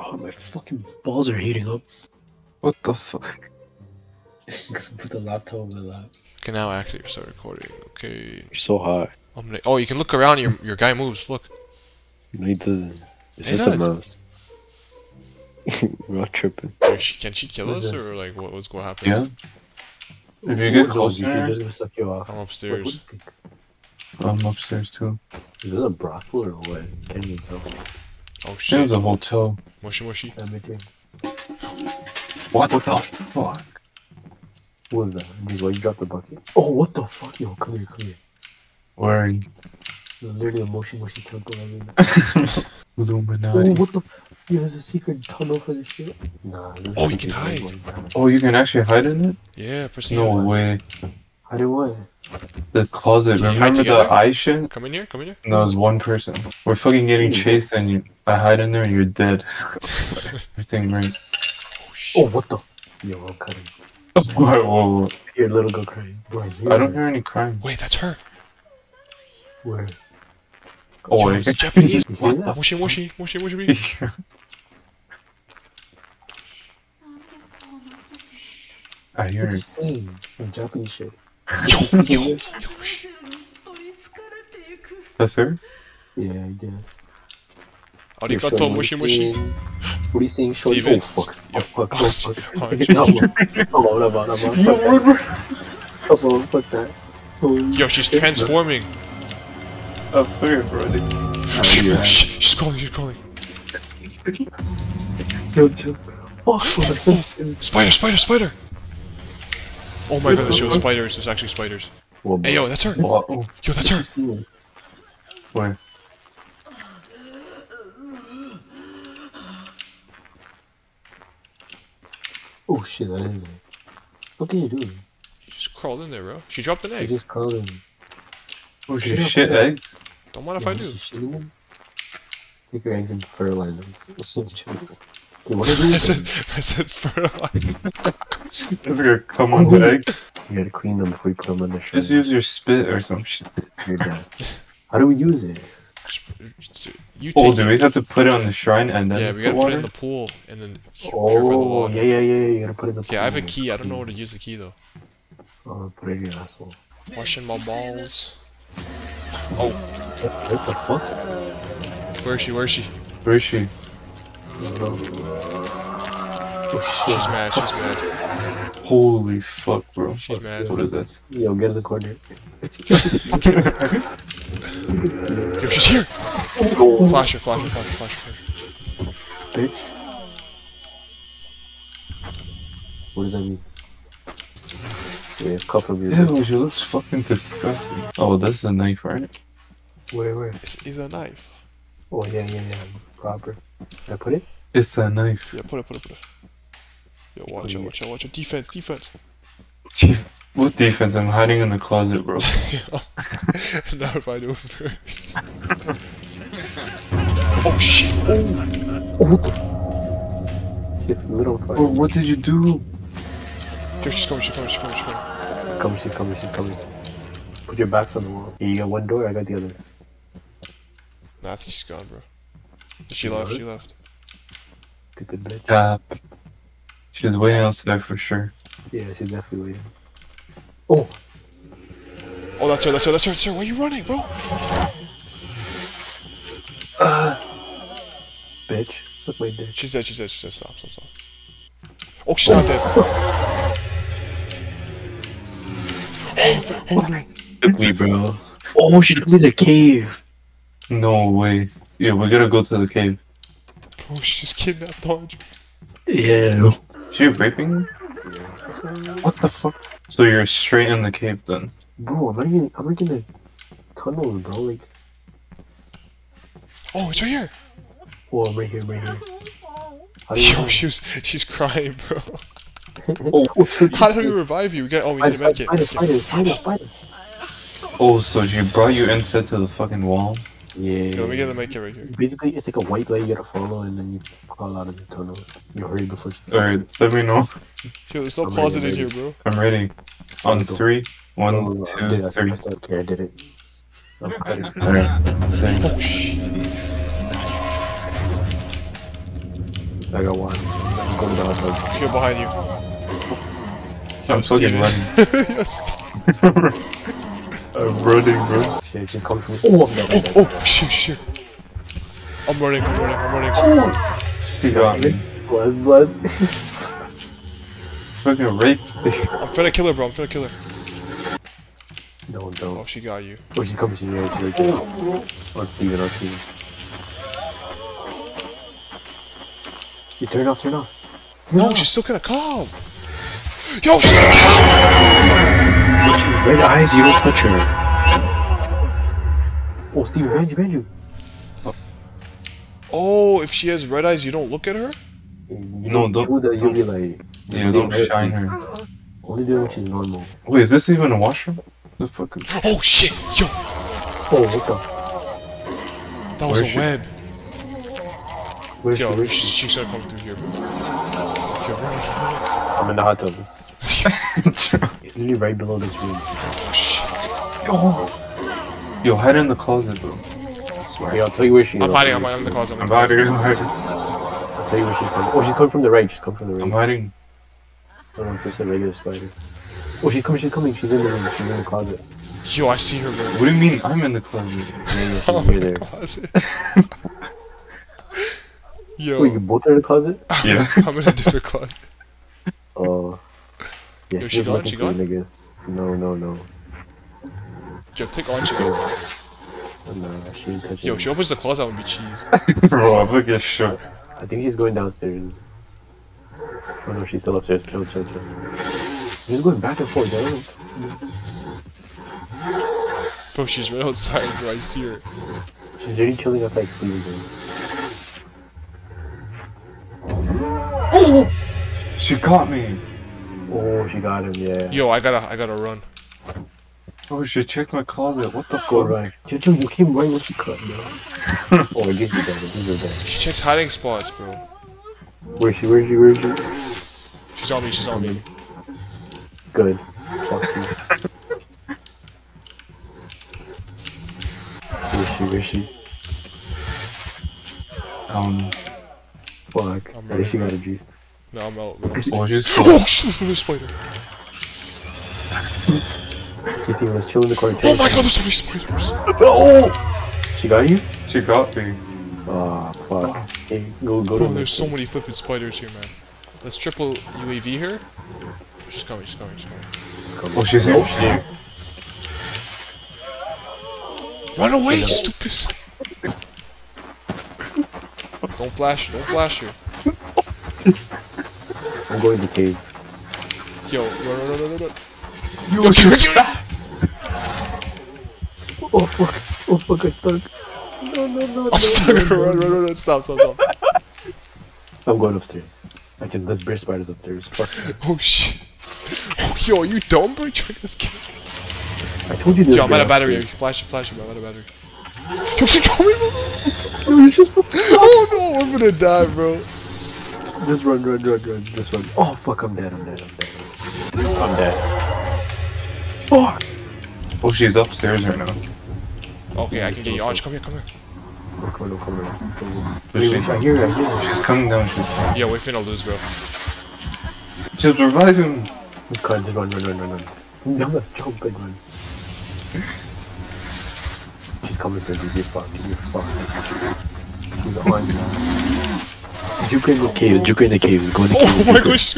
Oh, my fucking balls are heating up. What the fuck? Because I put the laptop on my lap. Okay, now actually start recording. Okay. You're so hot. I'm gonna, oh, you can look around. Your your guy moves. Look. No, he doesn't. It's He just a mouse. We're not tripping. Can she, can she kill What us or like what, what's going to happen? Yeah. If you get closer, She's gonna suck you off. I'm upstairs. what- I'm upstairs too. Is this a brothel or what? Can't even tell. Oh shit. There's a hotel. Mushy mushy. I'm right here. What the fuck? What was that? Just why you dropped the bucket? Oh, what the fuck? Yo, come here, come here. Where are you? There's literally a moshi moshi temple over there. Oh, what the? Yeah, there's a secret tunnel for this shit. Nah, this Oh, is you can hide. one. Oh, you can actually hide in it? Yeah, proceed. No way. How do what? The closet. Can hide Remember the together? eye shit? Come in here. Come in here. No, it's one person. We're fucking getting chased and you, I hide in there and you're dead. Everything right. Oh Oh, shit. what the? Yo, I'm cutting. Whoa, whoa, whoa. Your little girl crying. Where? Here. I don't hear any crying. Wait, that's her. Where? Oh, Yo, it's Japanese. You hear that? Mushy mushy mushy mushy. mushy. I hear What it. you Japanese shit. That's her? Yeah, I guess. Arigato Shorty, mushy what mushy. you saying? What are you saying, Shorty? Steven. Oh, fuck. Oh, fuck. Oh, Oh, fuck. Oh, No, shit. no, no, no, no, fuck that. Oh, fuck that. Oh, Yo, she's transforming. Up there, brother. Shh, oh, shh, She's calling. She's calling. Yo, yo. Fuck. Spider, spider, spider. Oh my god, this shows spiders. There's actually spiders. Well, Hey yo, that's her. Oh, Yo, that's her. her. where? Oh shit, that is it. What can you do? She just crawled in there, bro. She dropped an You egg. just crawled in. Oh, she Yeah, shit but- eggs? Don't mind if I do. You shitting them? Take your eggs and fertilize them. Okay, what I said, I said fertilize. It's gonna come on the egg. You gotta clean them before you put them in the shrine. Just use your spit or some shit. How do we use it? You Oh, do it. we have to put it on the shrine and then Yeah, we put gotta put water? it in the pool and then pu- purify the Oh, water. yeah, yeah, yeah, yeah. You gotta put it in the pool. Okay, I have a key. I don't know where to use the key though. Oh, put it in your asshole. Washing my balls. Oh, What the fuck? where is she? Where is she? Where is she? Oh She's mad. She's mad. Holy fuck, bro. She's mad. What is that? Yo, get in the corner. Yo, she's here. Flash her. Flash her. Flash her. Flash her. Bitch. What does that mean? Yeah, cup of your Ew, she looks fucking disgusting. Oh, that's a knife, right? Where, where? It's, it's a knife. Oh, yeah, yeah, yeah. Proper. Can I put it? It's a knife. Yeah, put it. Put it. Put it. Yo, watch out. Watch out. Watch out. Defense. Defense. What defense? I'm hiding in the closet, bro. now if I do it first. oh shit. Oh, what the? Shit, lit on fire. Bro, what did you do? Yo, she's coming. She's coming. She's coming. She's coming. She's coming, she's coming, she's coming. Put your backs on the wall. You got one door, I got the other. Nah, I think she's gone, bro. She left. She left. Stupid bitch. Cap. She's waiting outside for sure. Yeah, she's definitely waiting. Oh, Oh, that's her. That's her. That's her. That's her. Why are you running, bro? Uh, bitch. Suck my dick. She's dead. She's dead. She's dead. Stop. Stop. Stop. Oh, she's not dead. Me, bro. Oh, she took me to the cave. No way. Yeah, we gotta go to the cave. Bro, she just kidnapped Audrey. Yeah. She raping you? What the fuck? So you're straight in the cave then? Bro, I'm like in, I'm like in the tunnels, bro. Like, Oh, it's right here. oh, I'm right here, I'm right here. How do you Yo, know? she. She's crying, bro. oh, How do we revive you? We got. Oh, we Spider, need a spider, medkit. spider, medkit. spider, spider, spider. Oh, so she brought you inside to the fucking walls? Yeah. Yeah, let me get the medkit right here. Basically, it's like a white light you gotta follow, and then you crawl out of the tunnels. You hurry before she. Alright, let me know. Yo, there's no I'm closet ready, here, bro. I'm ready. On three. Oh, One, I two, did, I three. pressed Okay, I did it. I'm. Alright, same. Oh shit. I got one. I'm going to the hot. Here behind you. Yo, I'm fucking running. yes. I'm running, bro. Shit, she's coming from. Oh, I'm dead, I'm Oh, oh, shit, shit. I'm running, I'm running, I'm running. Oh! He got me. Bless, bless. Fucking raped me. I'm finna kill her, bro. I'm finna kill her. no, Oh, don't. she got you. Oh, she's coming, she's right, she's right there. On Steven, on Steven. You turn off, turn off. No, she's still kinda calm. Yo, she's Red eyes, you don't touch her. Oh, Steven, behind you, behind you. Oh, if she has red eyes, you don't look at her? You No, don't- do the don't- UV light. Yeah, don't shine her. Oh. Only do it when she's normal. Wait, is this even a washroom? The fuck. Oh, shit. Yo, Oh, what the? that was Where a she? web. Where's she? Yo, Where's she? she's gonna come through here. Yo, run, run, run. I'm in the hot tub. It's literally right below this room. Oh, shit. Yo, yo, hide in the closet, bro. I swear. Yeah, I'll tell you where she is. I'm I'll hiding, I'm hiding in the closet. I'm in I'm the hiding, I'm hiding. I'll tell you where she's coming. Oh, she's coming from the right. She's coming from the right. I'm hiding. Oh, no, it's just a regular spider. Oh, she's coming, she's coming. She's in the room. She's in the closet. Yo, I see her, bro. What do you mean I'm in the closet? Yeah, yeah, I'm in the there. closet. Yo, Wait, you both are in the closet? Yeah. I'm in a different closet. Oh. Yeah, Yo, she's she gone? She gone? niggas. No, no, no. Yo, take on chicken. No, she ain't touching Yo, she opens the closet, I'm gonna be cheese. bro, I'm gonna get shook. I think she's going downstairs. Oh no, she's still upstairs. Chill, chill, chill. She's going back and forth. I. Bro, she's right outside, bro. I see her. She's already chilling outside sleeping. She caught me. Oh, she got him, yeah. Yo, I gotta, I gotta run. Oh, she checked my closet. What the Go fuck? right. Chill, chill, you came right when she cut, bro. oh, I guess you're dead. I guess you're dead. She checks hiding spots, bro. Where is she? Where is she? Where is she? She's on me, she's on me. Good. Fuck you. Where is she? Where is she? Um, Fuck. I'm At least she got a juice. No, I'm out. bro. oh, she's Oh, close. shit, there's another spider. She see was chilling in the corner. Oh my god, there's so many spiders. Oh! She got you? She got me. Ah, oh, fuck. Hey, go, go Bro, to there's so many flipping spiders here, man. Let's triple UAV here. She's coming, she's coming, she's coming. Oh, she's oh, shit. Run away, stupid! Don't flash, don't flash her. I'm going to caves. Yo, run, run, run, run, run. Yo, Yo, she give was fast. Oh, fuck. Oh, fuck, I stuck. No, no, no. I'm stuck. Run, run, run, run. Stop, stop, stop. I'm going upstairs. Actually, there's bear spiders upstairs. Fuck. Oh shit. Oh, yo, are you dumb, bro? You trying to get I told you this. Yo, I'm out of battery. upstairs. Flash it, flash it, bro. I'm out of battery. Yo, she coming, bro. Oh no, I'm gonna die, bro. Just run, run, run, run. Just run. Oh, fuck, I'm dead, I'm dead, I'm dead. I'm dead. Fuck. Oh, she's upstairs right now. Okay, I can get you oh, on. Come here, come here. No, come on, come on. Come on. But Wait, she's, wait, I hear her, I hear her. she's coming down. She's coming. Yeah, we're finna lose, bro. She's reviving. Just cut, just run, run, run, run, run. No, no, jump and run. She's coming for you, you're fucked, you're fucked. She's on you. Juke in the cave, Juke in the caves, go in the caves. Oh my Juke. gosh,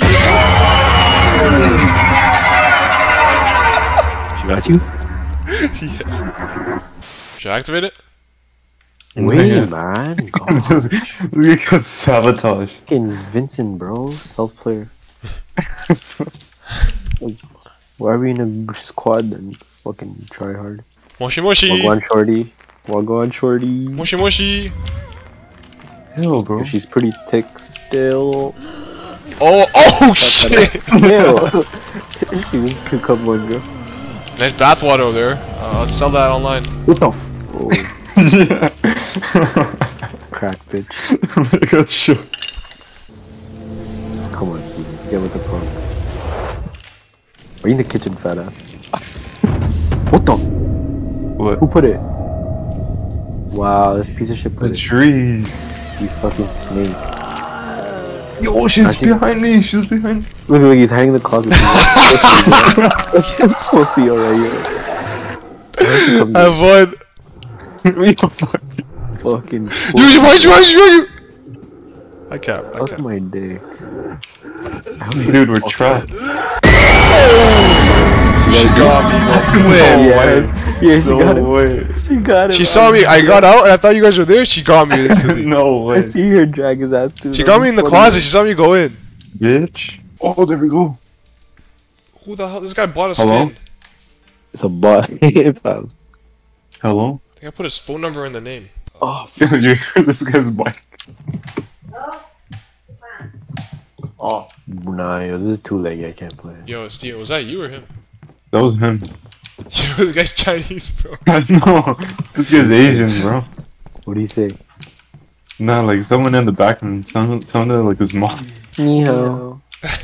She got you? Yeah. Should I activate it? Wait, Yeah. man. God. Look at sabotage. Fucking Vincent, bro. Self player. Why are we in a squad then? Fucking try hard. Moshi moshi. Wagwan shorty. Wagwan shorty. Moshi moshi. Ew, bro. She's pretty thick still. Oh, oh shit. Ew. she needs to come on, girl. Nice bathwater over there. Uh, let's sell that online. What the f- Oh, yeah. crack bitch. I got shook. Come on, Steven. Get with the pump. Are you in the kitchen, fat ass? What the? What? Who put it? Wow, this piece of shit The put it. trees. You fucking snake. Yo, she's Actually- behind me. She's behind me. Look, look, he's hiding in the closet. Look, pussy already. Have fun. We fucking- Fucking. You, you, why'd you, why'd you, why'd you? I can't, I Fuck can't. my dick. Dude, we're trapped. She got me, go flip. Yes. Yeah, she No got it. She got it. She saw me, I got out, and I thought you guys were there. She got me instantly. no way. I way. see her drag his ass through. She got me in the fucking- closet. She saw me go in. Bitch. Oh, there we go. Who the hell? This guy bought a Hello? skin. It's a bot. Hello? I think I put his phone number in the name. oh, Did you hear this guy's bike? oh. Nah, yo, this is too late. I can't play. Yo, Steven, was that you or him? That was him. Yo, this guy's Chinese, bro. I know. This guy's Asian, bro. What do you say? Nah, like someone in the background sounded, sounded like his mom. Ni hao.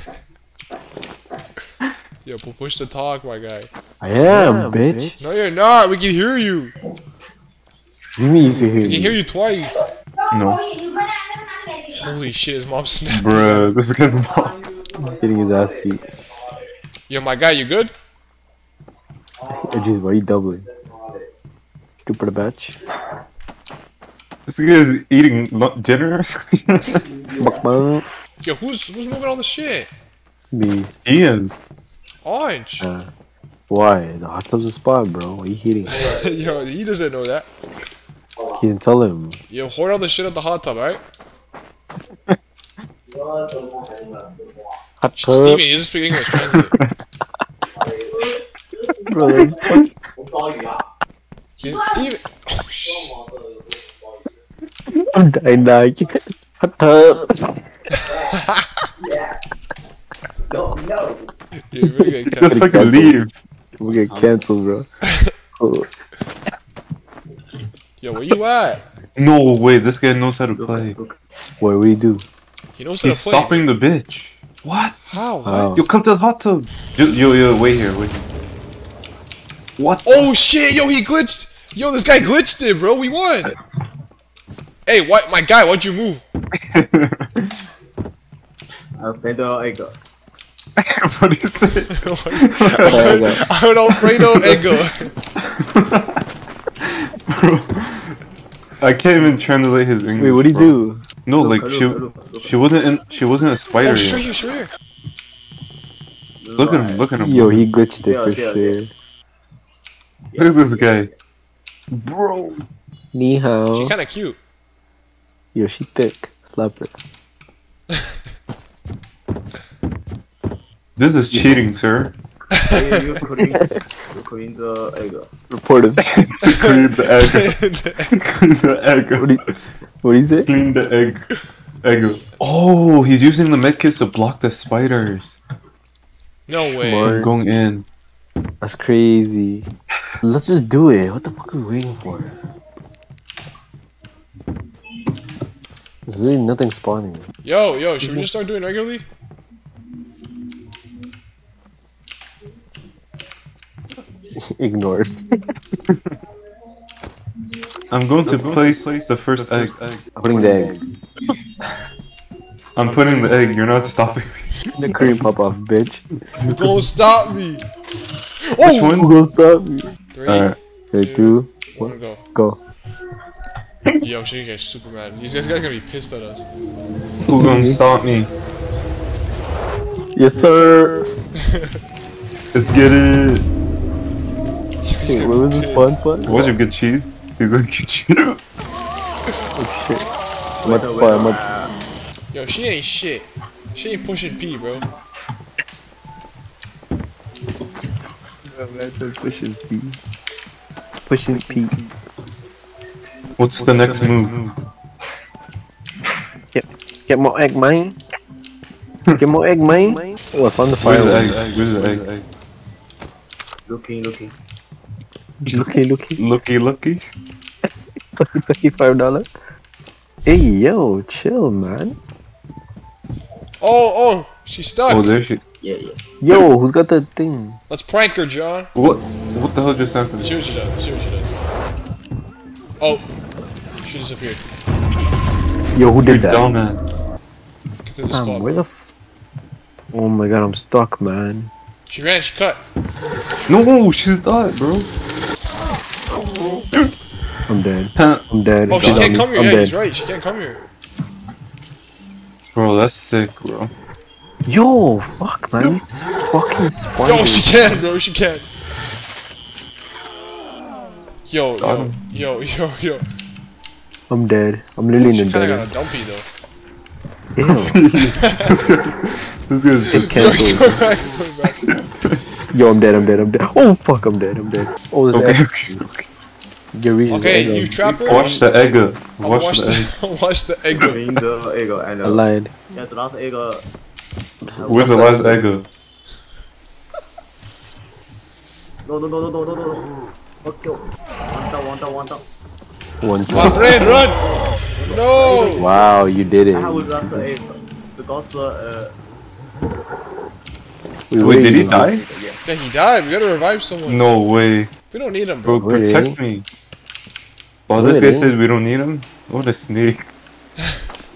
Yo, push the talk, my guy. I am, bitch. No, you're not. We can hear you. You mean you can hear We me? can hear you twice. No. Holy shit, his mom snapped. Bruh, this guy's mom. Getting his ass beat. Yo, my guy, you good? Oh, jeez, why are you doubling? Stupid bitch. This guy's eating lu- dinner. Mukbang. Yo, who's who's moving all the shit? Me. he is. Orange. Uh, why? The hot tub's a spot, bro. Why are you heating? Yo, he doesn't know that. He didn't tell him. Yo, hoard all the shit at the hot tub, alright? Hot Steven, tub. he doesn't speak English. Translate. Bro, that's fucking- Oh, shit. I'm dying now. I can't- Hot tub. You really get Just cat. fucking leave. We get cancelled, bro. Oh, Yo, where you at? No way, this guy knows how to play. What do you do? He knows how He's to play. stopping the bitch. What? How? How? Yo, come to the hot tub. Yo, yo, yo wait here, wait here. What? Oh shit! Yo, he glitched. Yo, this guy glitched it, bro. We won. Hey, what? My guy, why'd you move? Alfredo, I got. what do you? I heard Alfredo Ego. Bro, I can't even translate his English. Wait, what do you bro. do? No, like Look, she, she wasn't in. She wasn't a spider Oh, she's right yet. here. She's here. Look at him. Look at him. Yo, look he glitched it Yeah, for yeah, sure. Look at this guy. Bro. Ni She hao. kind of cute. Yo, she thick. Slap her. This is cheating, sir. Hey, you clean, clean the egg. Report him. Clean the egg. Clean the egg. What do you, what do you say? Clean the egg. Egg. Oh, he's using the medkits to block the spiders. no way. Smart. I'm going in. That's crazy. Let's just do it. What the fuck are we waiting for? There's really nothing spawning. Yo, yo, should we just start doing regularly? Ignored. I'm going to place the first egg. Putting the egg. I'm putting the egg. You're not stopping me. The cream pop off, bitch. Don't stop me. Which Oh, one? Who gonna stop me? three, Alright. Okay, two, go. go. Yo, she gets super mad. These guys, guys gonna be pissed at us. Who gonna stop me? Yes, sir. Let's get it. He's Wait, gonna was be the spawn spot? What'd you get cheese? He's gonna get cheese. Oh shit. I'm at the spot. I'm at Yo, she ain't shit. She ain't pushing P, bro. Pushing P. Pushing P. What's the next move? Get get more egg, man. Get more egg, man. Oh, I found the fire. Where's the one. egg? Where's the egg? Looking, looking. Looky, looky. Looky, looky. Thirty-five dollar. Hey, yo, chill, man. Oh, oh, she's stuck. Oh, there she. Yeah, yeah. Yo, who's got that thing? Let's prank her, John. What? What the hell just happened? Let's happened? see what she does. Let's see what she does. Oh, she disappeared. Yo, who You did that? dumbass. to the Damn, spot. where the? F- oh my god, I'm stuck, man. She ran. She cut. No, she's not, bro. I'm dead. I'm dead. Oh, she can't come here. I'm Yeah, he's dead. right. She can't come here. Bro, that's sick, bro. Yo, fuck, man. Nope. These fucking spiders. Yo, she can, bro. She can. Yo, yo, yo, yo, yo. I'm dead. I'm literally in the dead. got a dumpy though. Ew. this guy's just canceled. Yo, I'm dead, I'm dead, I'm dead. Oh, fuck, I'm dead, I'm dead. Oh, there's okay, egg. Okay, okay. okay you trap her. Watch the egg. Watch, watch the egg. Watch the egg. I mean, the egg, I know. I lied. Yeah, the last egg. Where's the last dagger? No, no, no, no, no, no, no. Okay. One down, one down, one down. One down. My friend, run! No! Wow, you did it. I would run to A because, uh. Wait, Wait did he die? Yeah, he died. We gotta revive someone. No way. We don't need him, bro. bro protect me. Oh, this guy said we don't need him? What a snake.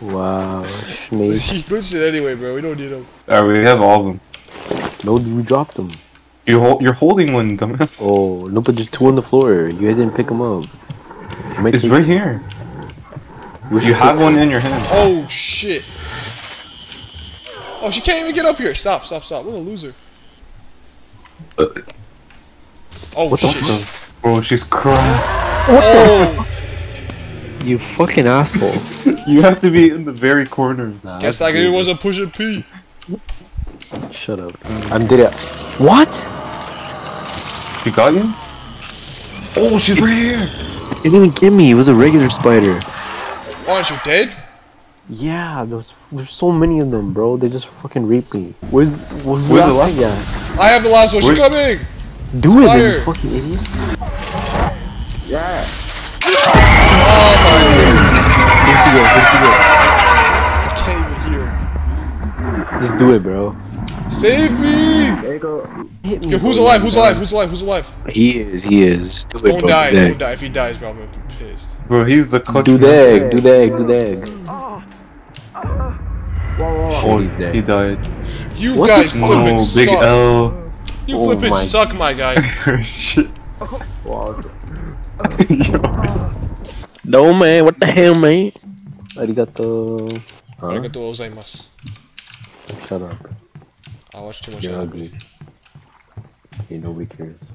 Wow, snake. He glitched it anyway, bro. We don't need him. Alright, we have all of them. No, we dropped them. You hol- you're holding one, dumbass. Oh, no, but there's two on the floor. You guys didn't pick them up. It's take- right here. we You have one in your hand. Oh shit. Oh, she can't even get up here. Stop, stop, stop. What a loser. Oh What the shit. fuck? Bro, she's crying. Oh, You fucking asshole. You have to be in the very corner. Nah, guess that's that guy was a pusher pee. Shut up. I'm dead. At- what? She got you? Oh, she's right here. It didn't even get me. It was a regular spider. Oh, aren't you dead? Yeah, there's there's so many of them, bro. They just fucking raped me. Where's where's Where's the last last guy? I have the last one. She's coming. Do it, then, Fire. you fucking idiot. yeah Oh my Where'd you go? Where'd you. I can't even heal. Just do it, bro. Save me. 那个 Hit me. Yo, who's alive? Who's alive? Who's alive? Who's alive? He is. He is. Do don't bro. die. Do the Don't die. If he dies, bro, I'm gonna be pissed. Bro, he's the clutch. Do the egg. Do the egg. Do the egg. Oh, He's dead. he died. You What guys the- No, flipping big suck. L. You Oh flipping my- suck, my guy. Shit. No, man. What the hell, man? ありがとう。ありがとうございます。Shut ah. up. Ah, I watched too much You're ugly. Hey, nobody cares.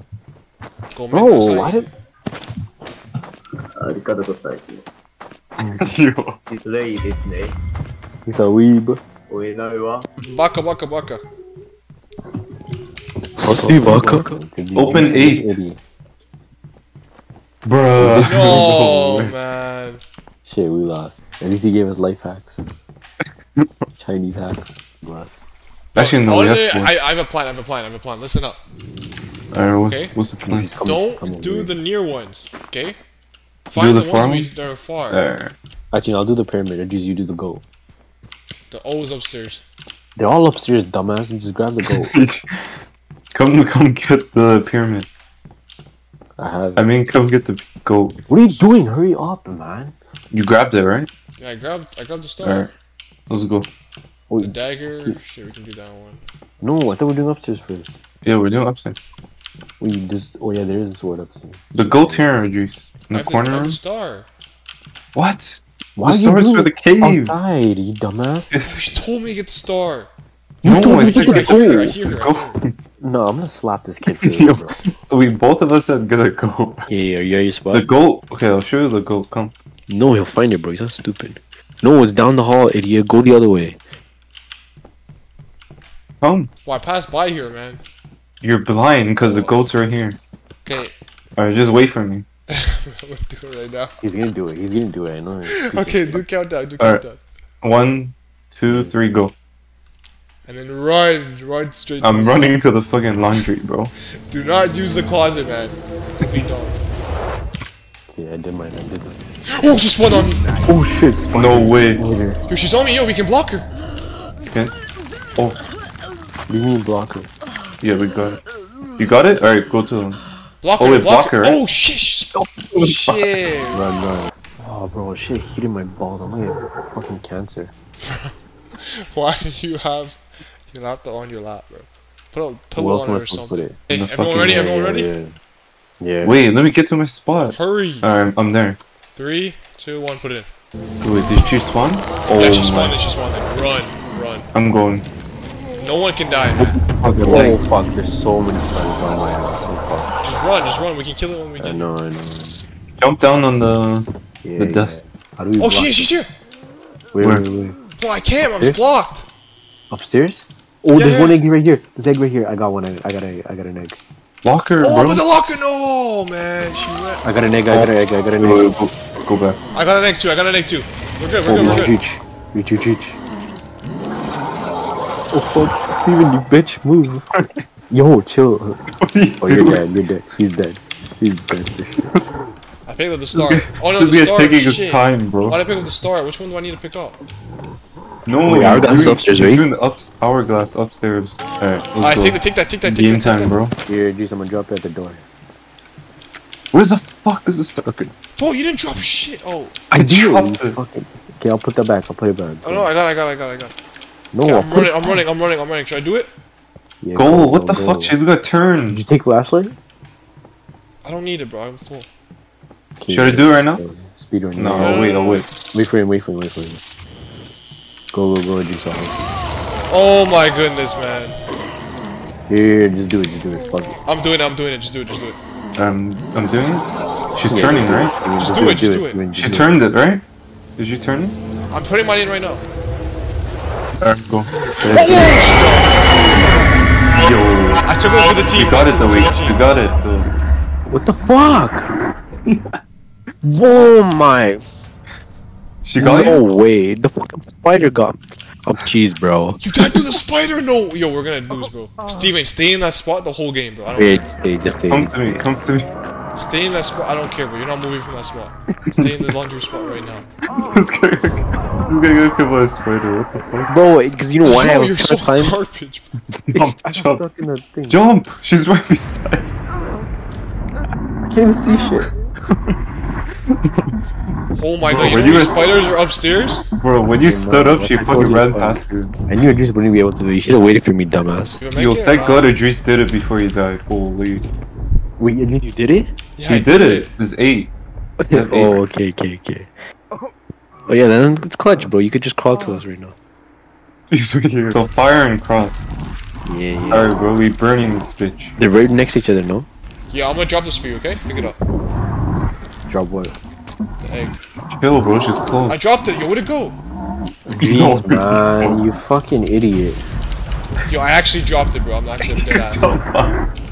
Go no, oh, why did... Arigato gozaimasu. He's late, isn't he? He's a weeb. We know what? Baka baka baka. What's the baka? Open 8. Bruh. No, man. Shit, we lost. At least he gave us life hacks. Chinese hacks. Bless. Actually, no, Oh, we no, have no, four. I, I have a plan. I have a plan. I have a plan. Listen up. Alright, what's, Okay. what's the plan? He's coming, coming Don't do over the near ones. Okay. Find the the, ones far we, ones? that are far. Alright. Actually, I'll do the pyramid. Or just you do the goat. The O's upstairs. They're all upstairs, dumbass. You just grab the goat. come, come get the pyramid. I have. I mean, come get the goat. What are you doing? Hurry up, man. You grabbed it, right? Yeah, I grabbed. I grabbed the star. Alright. Let's go. The dagger. Shit, we can do that one. no, I thought we are doing upstairs first. Yeah, we're doing upstairs. We just. Oh yeah, there is a sword upstairs. The goat's here, Idris. In the I corner have room? the star. What? Why the are you stars for the it cave. outside, you dumbass? Oh, she told me to get the star. No, told me I to think get I the hear her. I goat. hear her. I Go. hear her. No, I'm gonna slap this kid for Yo. you, bro. We both of us said get a goat. Yeah, are you at your spot? The goat. Okay, I'll show you the goat. Come. No, he'll find it, bro. He's not stupid. No, it's down the hall, idiot. Go the other way. Come. Well, pass by here, man. You're blind because the oh. goat's are here. Okay. Alright, just wait for me. I'm gonna do it right now. He's gonna do it. He's gonna do it. I know. Okay, do countdown. Do Alright. countdown. One, two, three, go. And then run, run straight. I'm the- running to the fucking laundry, bro. Do not use the closet, man. We don't. Yeah, I did mine. I did mine. Oh, she spawned on me. Oh shit! Spider. No way. Spider. Yo, she's on me. Yo, we can block her. Okay. Oh, We do you mean blocker? yeah, we got it. You got it? Alright, go to them. Block Oh, her. wait, block, block her. her. Oh shit. she's- Shit. Run, run. Oh, bro, shit, hitting my balls. I'm gonna get fucking cancer. Why do you have you have to on your lap, bro? Put a Who pillow else on am it or supposed to put something. it? Hey, The everyone ready? Yeah, Everyone yeah, ready? Yeah. yeah. Wait, let me get to my spot. Hurry! Alright, I'm there. Three, two, one. Put it in. Wait, did she spawn? Oh yeah, she my- spawned. Then she spawned. Then run, run. I'm going. No one can die, man. Okay, Oh like, fuck, there's so many spiders on my ass. Oh, Just run, just run. We can kill it when we fuck. I can. know, I know. jump down on the Yeah, the yeah. How do we Oh, block she is. She's here. Wait, Where? wait, wait. Bro, I can't. I'm Here? blocked. Upstairs? Oh, there's Yeah. one egg right here. There's egg right here. I got one. egg. I got a. I got an egg. Locker, Oh, bro. but the locker. No, man. She went. I got an egg. I got an egg. I got an Wait, wait, egg. Go, go back. I got an egg too. I got an egg too. We're good. We're Oh, good. We're good. reach, reach, reach, reach. Oh fuck, Steven, you bitch, move. Yo, chill. What oh, are you Oh, you're doing? dead. You're dead. He's dead. He's dead. I picked up the star. Oh no, This the is star. taking his time, bro. Why did I pick up the star? Which one do I need to pick up? No, oh, Wait, you're hourglass is upstairs, you're right? doing the ups, hourglass upstairs. Alright, let's Alright, go. take the take that, take that, take Game that, take time, that. bro. Here, Juice, I'm gonna drop it at the door. Where the fuck is the star? Okay. Bro, you didn't drop shit. Oh, I did, you Fucking. fucking- Okay, I'll put that back. I'll put it back. oh no, I got, it, I got, it, I got, it, I got. No, Okay, I'll I'm running, I'm running, I'm running, I'm running. Should I do it? Yeah, Go, what the go. fuck? She's got Did turn. you take flashlight? I don't need it, bro. I'm full. Okay, Should I do it right now? Speed run. No, No, no, wait, no, wait. Wait for him. Wait for him. Wait for him. Go, go, go, Juice. I'll- Oh my goodness, man. Here, just do it. Just do it. Fuck it. I'm doing it. I'm doing it. Just do it. Just do it. Um, I'm doing it. She's Yeah, turning, just right? Steven, Just do it, just do it. Steven, She turned it, right? Did you turn it? I'm putting mine in right now. Alright, go. Oh. Yo, I took one for the team. you got it took though. Wait, you got it though. What the fuck? oh my! She got no you. way! The fucking spider got up cheese, bro. You died to do the spider? No. Yo, we're gonna lose, bro. Oh. Steven, stay in that spot the whole game, bro. I don't Wait, care. stay, just stay. Come to me. Come to me. Stay in that spot. I don't care, bro. You're not moving from that spot. Stay in the laundry spot right now. This guy, this guy got killed by a spider. What the fuck? Bro, because you know why I Yo, was you're trying so to climb? garbage. bro. It's Jump, jump, in the thing. jump! She's right beside. I can't even see shit. Oh my Bro, god, you when know you these were- spiders are upstairs? Bro, when you stood up, she fucking ran it's past you. I knew Idris wouldn't be able to do it. You should have waited for me, dumbass. You Yo, thank Wow. God Idris did it before he died. Holy. Wait, Idris, you did it? Yeah, he I did it. It's eight. Oh, okay, okay, okay. Oh yeah, then it's clutch, bro. You could just crawl to us right now. He's right here. So fire and cross. Yeah, yeah. Alright, bro, we burning this bitch. They're right next to each other, no? Yeah, I'm gonna drop this for you, okay? Pick it up. Drop what? The egg. Chill, bro. She's close. I dropped it. Yo, where'd it go? Jeez, man, you fucking idiot. Yo, I actually dropped it, bro. I'm not actually a dead ass.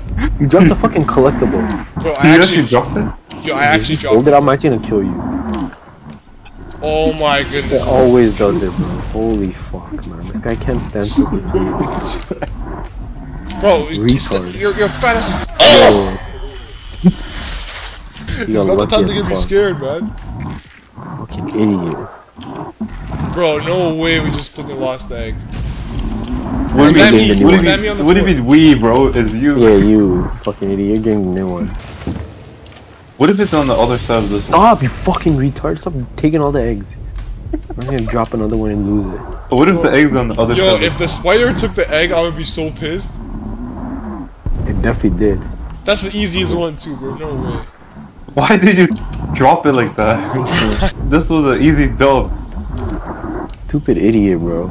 You dropped the fucking collectible. Bro, You I actually actually, dropped it? yo, I actually Hold dropped it, it. I'm actually gonna kill you. Oh my goodness. It goodness. always does it, bro. Holy fuck, man. This guy can't stand to Bro, Retard. you're, you're fat as. Oh! Yo. It's not the time to get me fuck. scared, man. Fucking idiot. Bro, no way we just fucking lost the egg. What do you mean? me, What do you spam me on the mean? What do you mean we, bro? Is you? Yeah, you fucking idiot. You're getting a new one. What if it's on the other side of this one? Stop, you fucking retard. Stop taking all the eggs. I'm gonna drop another one and lose it. What if the egg's on the other Yo, side? Yo, if the spider took the egg, I would be so pissed. It definitely did. That's the easiest one too, bro. No way. Why did you drop it like that? this was an easy dub. Stupid idiot, bro.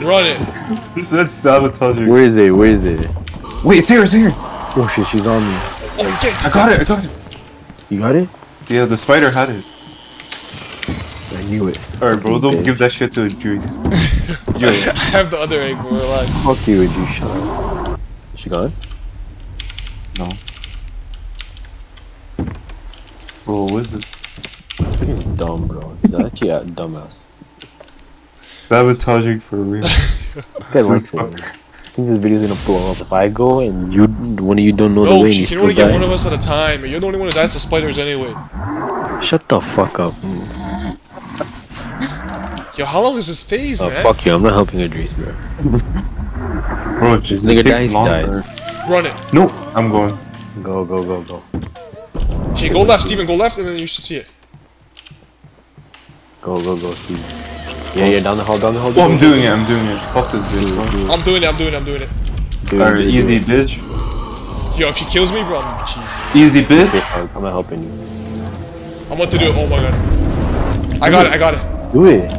Run it. This is sabotaging. Where is it? Where is it? Wait, it's here, it's here. Oh shit, she's on me. Oh yeah, I got it, I got it. You got it? Yeah, the spider had it. I knew it. Alright, bro, don't Bitch. give that shit to Idris. Yo, I have the other egg, bro. Relax. Fuck you, you shut up. She gone? no. Bro, what is this? I think it's dumb, bro. It's actually a dumbass. Sabotaging for real. This guy likes it. I think this video's gonna blow up. If I go and you, one of you don't know the way and you can only get die, one of us at a time. and You're the only one who dies to spiders anyway. shut the fuck up. Yo, how long is this phase, Oh, man? fuck you. I'm not helping Idris, bro. Bro, just nigga it takes dies. Run it. No, I'm going. Go, go, go, go. Okay, go left, Steven. Go left, and then you should see it. Go, go, go, Steve. Yeah, yeah, down the hall, down the hall. Oh, I'm doing it, I'm doing it. Fuck this bitch. Dude, I'm doing it. I'm doing it. I'm doing it. Alright, easy, bitch. Yo, if she kills me, bro, I'm cheese. Easy, bitch. I'm not helping you. I'm about to do it. Oh my god. I got it. I got it. Do it.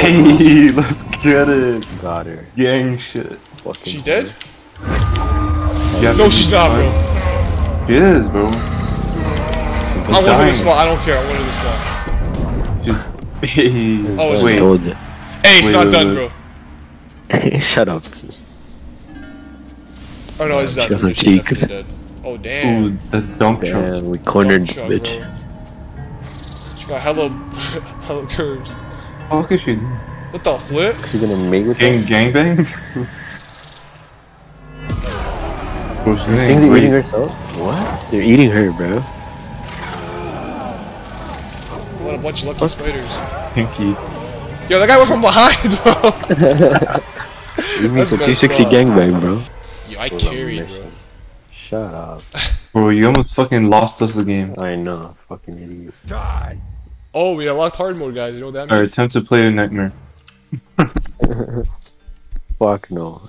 Hey, let's get it. Got her. Gang shit. Fucking She dead? No, she's not, bro. She is, bro. I want to dying. this spot. I don't care. I want to this spot. She's. Hey. Oh, it's wait. Told you. Hey, it's Wait, not wait, done, wait. bro. Shut up. Oh no, it's done. Shut up, She's cheeks. dead. Oh damn. Ooh, the dump truck. Damn, we cornered Dump the truck, bitch. bro. She got hella, hella curves. Fuck is she? What the flip? She's gonna mate with Gang him. gangbanged? Bro, she's Things getting are eating herself? What? They're eating her, bro. What a bunch of lucky spiders. Pinky. Yo, that guy went from behind, bro. You mean That's the messed 260 up. gangbang, bro. Yo, I Was carried, bro. Shut up. Bro, you almost fucking lost us the game. I know, fucking idiot. Die! Oh, we unlocked hard mode, guys. You know what that Alright, means? time to play a nightmare. Fuck no.